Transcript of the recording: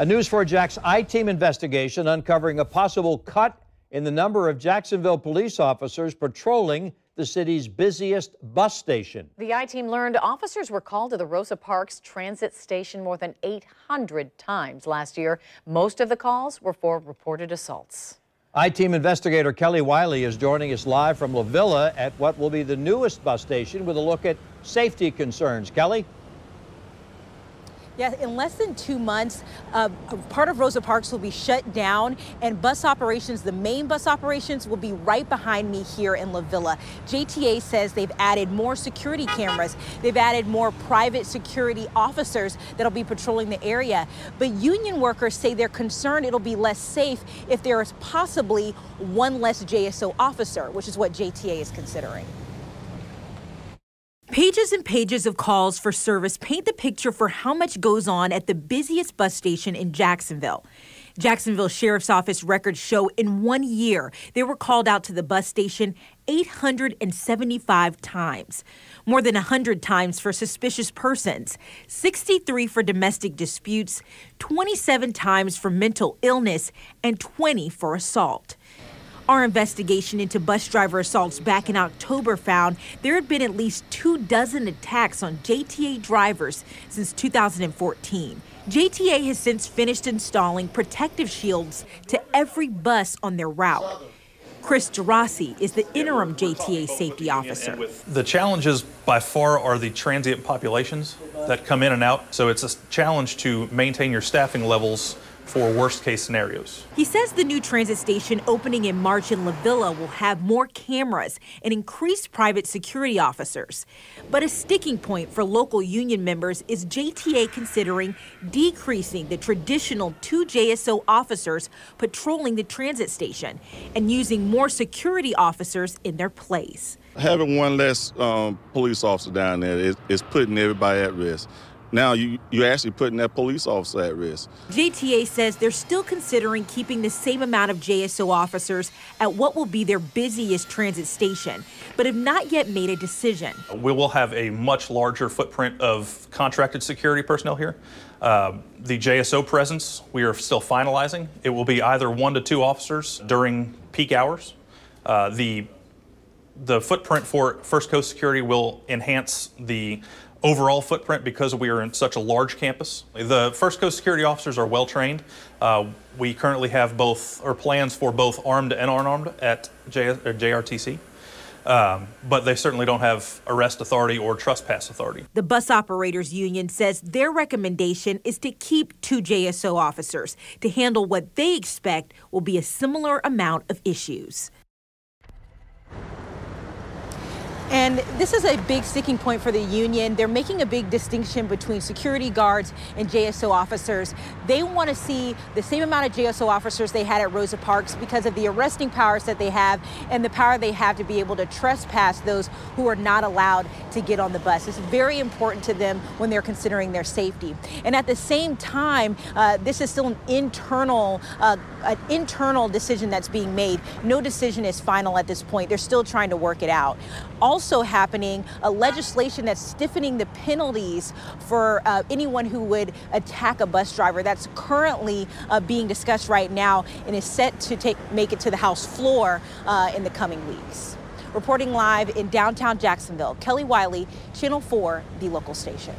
A News 4 JAX I team investigation uncovering a possible cut in the number of Jacksonville police officers patrolling the city's busiest bus station. The I team learned officers were called to the Rosa Parks transit station more than 800 times last year. Most of the calls were for reported assaults. I team investigator Kelly Wiley is joining us live from La Villa at what will be the newest bus station with a look at safety concerns. Kelly? Yeah, in less than two months, uh, part of Rosa Parks will be shut down, and bus operations, the main bus operations, will be right behind me here in La Villa. JTA says they've added more security cameras, they've added more private security officers that'll be patrolling the area. But union workers say they're concerned it'll be less safe if there is possibly one less JSO officer, which is what JTA is considering. Pages and pages of calls for service paint the picture for how much goes on at the busiest bus station in Jacksonville. Jacksonville Sheriff's Office records show in one year they were called out to the bus station 875 times, more than 100 times for suspicious persons, 63 for domestic disputes, 27 times for mental illness, and 20 for assault. Our investigation into bus driver assaults back in October found there had been at least two dozen attacks on JTA drivers since 2014. JTA has since finished installing protective shields to every bus on their route. Chris Gerasi is the interim JTA safety officer. The challenges by far are the transient populations that come in and out. So it's a challenge to maintain your staffing levels for worst case scenarios. He says the new transit station opening in March in La Villa will have more cameras and increased private security officers. But a sticking point for local union members is JTA considering decreasing the traditional two JSO officers patrolling the transit station and using more security officers in their place. Having one less um, police officer down there is, is putting everybody at risk now you, you're actually putting that police officer at risk. JTA says they're still considering keeping the same amount of JSO officers at what will be their busiest transit station, but have not yet made a decision. We will have a much larger footprint of contracted security personnel here. Uh, the JSO presence, we are still finalizing. It will be either one to two officers during peak hours. Uh, the the footprint for First Coast Security will enhance the overall footprint because we are in such a large campus. The First Coast security officers are well trained. Uh, we currently have both, or plans for both armed and unarmed at J, JRTC. Um, but they certainly don't have arrest authority or trespass authority. The bus operators union says their recommendation is to keep two JSO officers to handle what they expect will be a similar amount of issues. And this is a big sticking point for the union. They're making a big distinction between security guards and JSO officers. They want to see the same amount of JSO officers they had at Rosa Parks because of the arresting powers that they have and the power they have to be able to trespass those who are not allowed to get on the bus. It's very important to them when they're considering their safety. And at the same time, uh, this is still an internal, uh, an internal decision that's being made. No decision is final at this point. They're still trying to work it out. All also happening a legislation that's stiffening the penalties for uh, anyone who would attack a bus driver. That's currently uh, being discussed right now and is set to take make it to the House floor uh, in the coming weeks. Reporting live in downtown Jacksonville, Kelly Wiley, Channel 4, the local station.